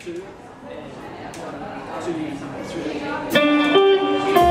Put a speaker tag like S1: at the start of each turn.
S1: two, and one, two, three.